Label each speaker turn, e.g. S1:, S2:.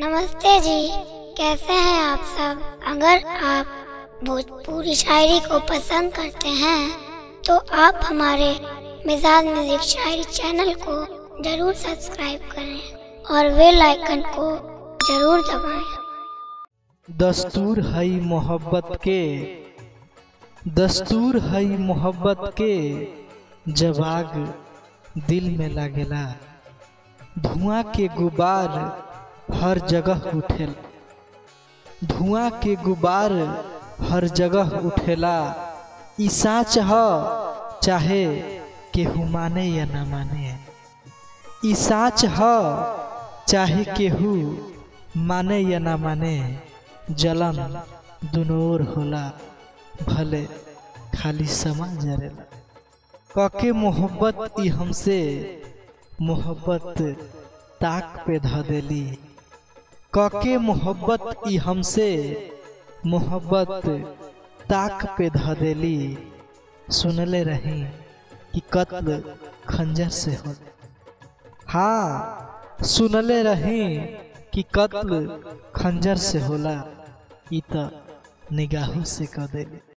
S1: नमस्ते जी। कैसे हैं आप सब? अगर आप भोजपुरी शायरी को पसंद करते हैं तो आप हमारे मिजाज म्यूज़िक शायरी चैनल को ज़रूर सब्सक्राइब करें और बेल आइकन को ज़रूर दबाएँ।
S2: दस्तूर है मोहब्बत के, दस्तूर है मोहब्बत के जब आग दिल में लागेला। धुआँ के गुबार हर जगह उठेल। धुआँ के गुबार हर जगह उठेला। ई साँच ह चाहे केहू माने या ना माने। ई साँच ह चाहे केहू माने या ना माने, जलन दुनो ओर होला, भले खाली समा जरेला। कके मोहब्बत ई हमसे मोहब्बत ताक पे ध देली कके मोहब्बत ई हमसे मोहब्बत ताक पे ध देली। सुनले रही कि कत्ल खंजर से हो। हाँ सुनले रही कि कत्ल खंजर से होला, ई निगाहों से कह देली